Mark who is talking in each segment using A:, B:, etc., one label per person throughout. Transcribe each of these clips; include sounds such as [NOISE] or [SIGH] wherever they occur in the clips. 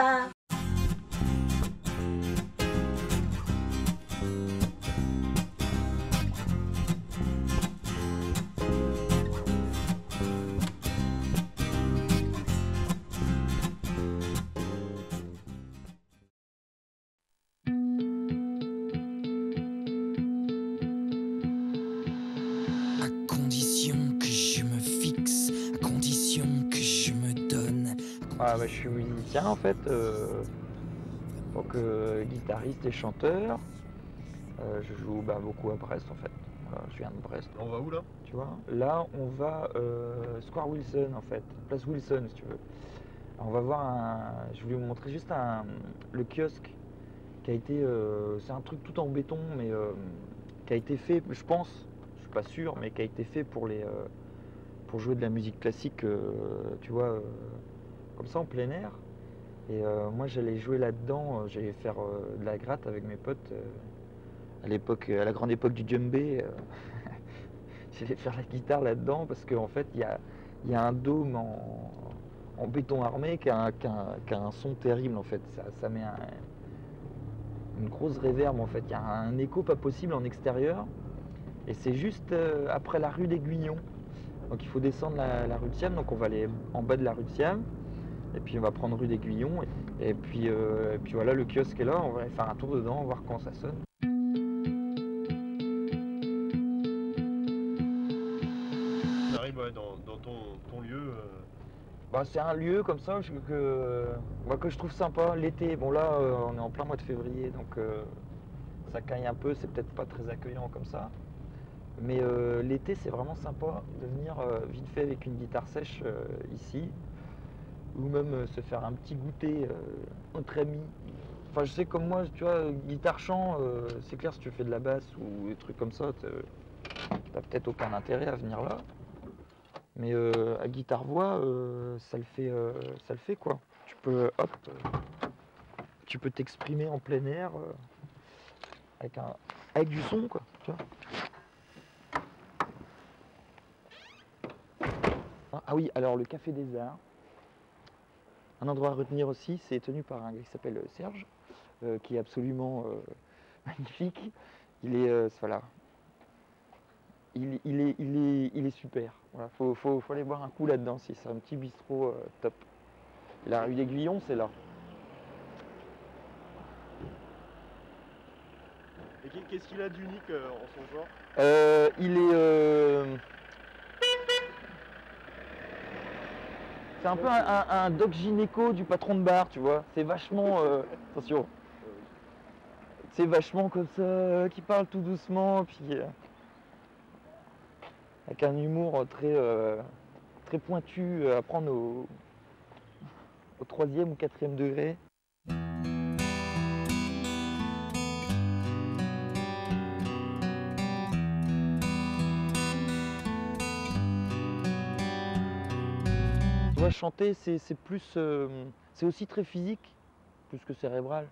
A: papa.
B: À
C: Ah, bah, je suis musicien en fait, euh, donc euh, guitariste et chanteur. Euh, je joue bah, beaucoup à Brest en fait. Voilà, je viens de Brest,
D: On va où là?
C: Tu vois? Là, on va euh, Square Wilson en fait, place Wilson si tu veux. Alors, on va voir un. Je voulais vous montrer juste un, le kiosque qui a été. c'est un truc tout en béton, mais qui a été fait, je pense, je suis pas sûr, mais qui a été fait pour les. pour jouer de la musique classique, tu vois, comme ça en plein air. Et euh, moi j'allais jouer là-dedans, euh, j'allais faire euh, de la gratte avec mes potes à l'époque, à la grande époque du djembé. [LAUGHS] j'allais faire la guitare là-dedans parce qu'en fait il y a, y a un dôme en, béton armé qui a, un, son terrible en fait. Ça, met un- une grosse réverbe en fait. Il y a un écho pas possible en extérieur. Et c'est juste après la rue d'Aiguillon. Donc il faut descendre la, la rue de Siam, donc on va aller en bas de la rue de Siam, et puis on va prendre rue d'Aiguillon, et, et puis, euh, et puis voilà, le kiosque est là, on va aller faire un tour dedans, voir comment ça sonne.
D: On arrive ouais, dans, dans ton, ton lieu. euh,
C: Bah, c'est un lieu comme ça que, bah, que je trouve sympa l'été. Bon là, euh, on est en plein mois de février, donc ça caille un peu, c'est peut-être pas très accueillant comme ça. Mais l'été, c'est vraiment sympa de venir vite fait avec une guitare sèche ici, ou même euh, se faire un petit goûter euh, entre amis. Enfin, je sais comme moi, tu vois, guitare chant, euh, c'est clair si tu fais de la basse ou des trucs comme ça, t'as peut-être aucun intérêt à venir là. Mais à guitare voix, ça le fait, quoi. Tu peux, hop, tu peux t'exprimer en plein air avec un, avec du son quoi. Ah oui, alors le Café des Arts. Un endroit à retenir aussi, c'est tenu par un gars qui s'appelle euh, Serge, euh, qui est absolument euh, [LAUGHS] magnifique. Il est, euh, voilà, il, il est, il, est, il est super. Voilà, faut, faut, faut aller boire un coup là-dedans si c'est un petit bistrot top. La rue d'Aiguillon, c'est là.
D: Et qu'est- qu'est-ce qu'il a d'unique en son genre?
C: Il est. C'est un peu un, un- un doc gynéco du patron de bar, tu vois. C'est vachement. euh, [LAUGHS] Attention. C'est vachement comme ça, euh, qui parle tout doucement, puis. euh, Avec un humour très. très pointu à prendre au. au troisième ou quatrième degré. Chanter, c'est plus. euh, c'est aussi très physique, plus que cérébral.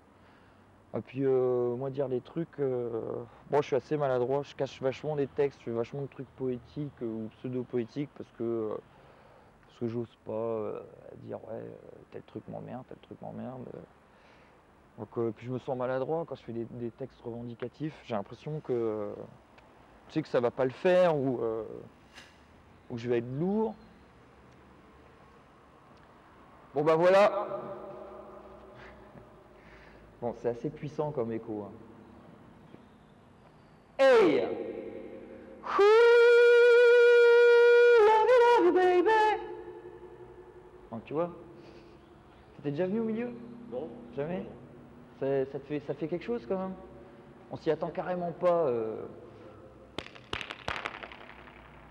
C: Et puis, euh, moi, dire les trucs. euh, moi, je suis assez maladroit, je cache vachement les textes, je fais vachement de trucs poétiques euh, ou pseudo-poétiques parce que. parce que j'ose pas dire, ouais, tel truc m'emmerde, tel truc m'emmerde. Donc, puis je me sens maladroit quand je fais des, textes revendicatifs. J'ai l'impression que. tu sais que ça va pas le faire ou. ou je vais être lourd. Bon bah voilà. Bon, c'est assez puissant comme écho. hein. Hey! Ooh, love you, love you, baby. Donc tu vois, t'étais déjà venu au milieu?
D: Non
C: Jamais? Ça, ça te fait, ça fait quelque chose quand même? On s'y attend carrément pas. euh.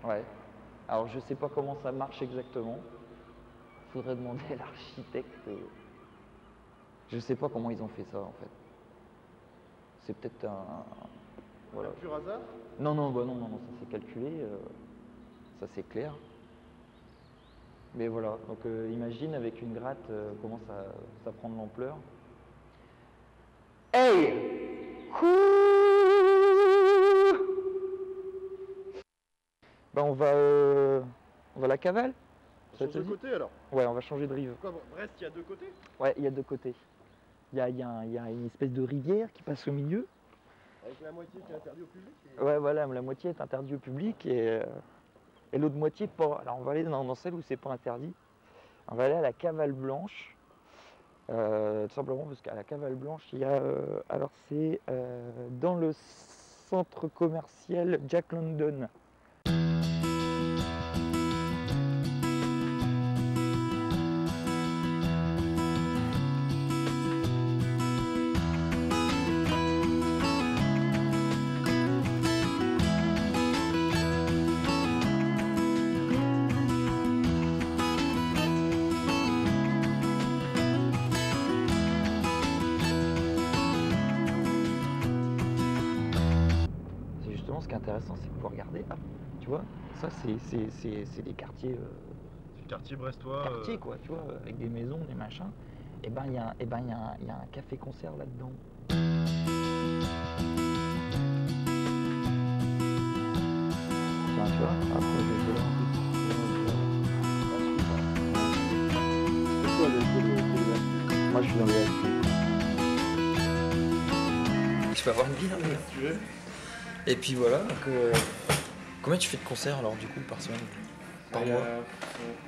C: Ouais. Alors je sais pas comment ça marche exactement. Faudrait demander à l'architecte. euh. Je sais pas comment ils ont fait ça en fait. C'est peut-être un. Voilà.
D: Pur hasard?
C: Non, non, bah non, non, non, ça c'est calculé, euh, ça c'est clair. Mais voilà, donc euh, imagine avec une gratte euh, comment ça, ça prend de l'ampleur. Hey Ben on va, euh, on va à la cavale?
D: Côté alors
C: Ouais, on va changer de rive.
D: Quoi, Brest, il y a deux côtés
C: Ouais, il y a deux côtés. Il y a, il y a un- il y a une espèce de rivière qui passe au milieu.
D: Avec la moitié qui est interdite au public et-
C: Ouais, voilà, la moitié est interdite au public et, euh, et l'autre moitié pas. Alors on va aller dans, dans celle où c'est pas interdit. On va aller à la Cavale Blanche. euh, tout simplement parce qu'à la Cavale Blanche, il y a. euh, alors c'est dans le centre commercial Jack London. Ce qui est intéressant, c'est que vous regardez, hop, tu vois, ça c'est- des quartiers, euh,
D: quartier brestois. euh,
C: quartiers quoi, tu vois, avec des maisons, des machins. Et ben il y a, un- eh ben, il y a un- il y a un café-concert là-dedans. Tiens, tu vois, après je vais là.
D: C'est quoi le-
C: Moi je suis dans les Je vais avoir une bière, mais...
D: Tu veux?
A: Et puis voilà, donc, euh, combien tu fais de concerts alors du coup par semaine? Par mois?
E: Euh,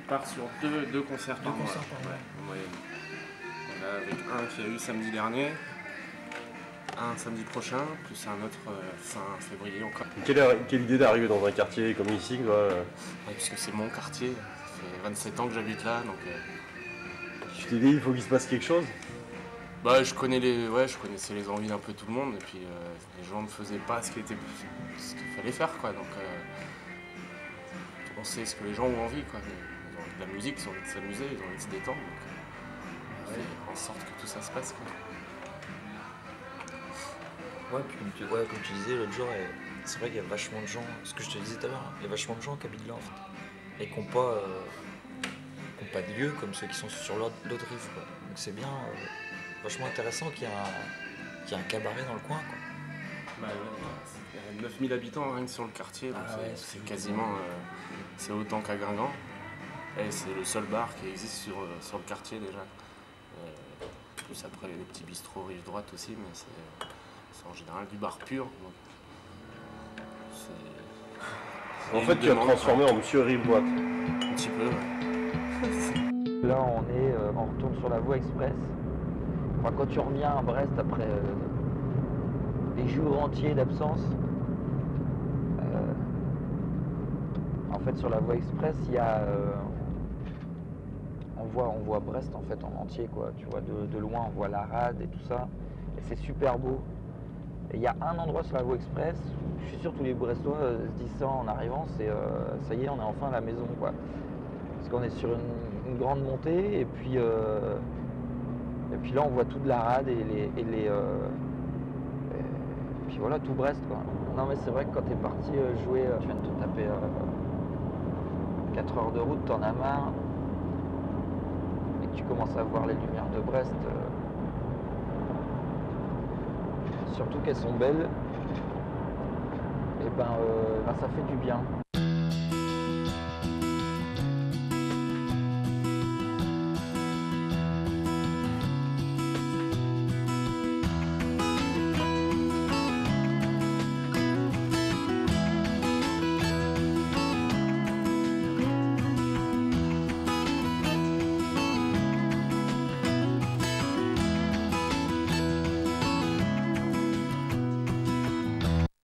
E: On part sur deux, deux concerts par mois.
A: concerts par mois.
E: En moyenne. On a avec un qui a eu samedi dernier, un samedi prochain, plus un autre euh, fin février encore.
D: Quelle, quelle idée d'arriver dans un quartier comme ici quoi, euh,
E: Ouais, puisque c'est mon quartier, ça fait 27 ans que j'habite là, donc euh,
D: Tu t'es dit il faut qu'il se passe quelque chose?
E: Bah, je, connais les, ouais, je connaissais les envies d'un peu tout le monde, et puis euh, les gens ne faisaient pas ce qu'il était- ce qu'il fallait faire. Quoi, donc euh, on sait ce que les gens ont envie. Quoi. Ils ont envie de la musique, ils ont envie de s'amuser, ils ont envie de se détendre. Donc, euh, fait en sorte que tout ça se passe. Quoi.
A: Ouais, puis comme tu, ouais, comme tu disais l'autre jour, c'est vrai qu'il y a vachement de gens, ce que je te disais tout à l'heure, hein, il y a vachement de gens qui habitent là en fait, et qui n'ont pas, euh, qui ont pas de lieu comme ceux qui sont sur l'autre rive. Quoi. Donc c'est bien, vachement intéressant qu'il y, ait un- qu'il y ait un cabaret dans le coin. Quoi.
E: Bah, il y a 9000 habitants rien que sur le quartier, donc
A: Ah
E: c'est-
A: ouais,
E: quasiment euh, c'est autant qu'à Guingamp. Et c'est le seul bar qui existe sur, euh, sur le quartier déjà. Euh, plus après les petits bistrots rive droite aussi, mais c'est c'est en général du bar pur. donc
D: En fait tu as transformé en Monsieur Rive Boîte.
E: Un petit peu. ouais. [LAUGHS]
C: Là, on est, euh, on retourne sur la voie express. Enfin, quand tu reviens à Brest après euh, des jours entiers d'absence, euh, en fait, sur la voie express, il y a, euh, on voit, on voit Brest en fait en entier, quoi. Tu vois, de, loin, on voit la rade et tout ça, et c'est super beau. Il y a un endroit sur la voie express, je suis sûr tous les Brestois se disent ça en arrivant, c'est ça y est, on est enfin à la maison, quoi. Parce qu'on est sur une, une grande montée et puis, puis là on voit toute la rade et les. Et les euh, puis voilà, tout Brest quoi. Non mais c'est vrai que quand t'es parti euh, jouer, euh, tu viens de te taper 4 heures de route, t'en as marre. Et que tu commences à voir les lumières de Brest. surtout qu'elles sont belles. Et euh, ben, ça fait du bien.